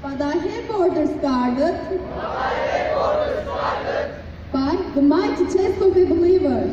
But started. have orders guarded by the mighty chest of a believer.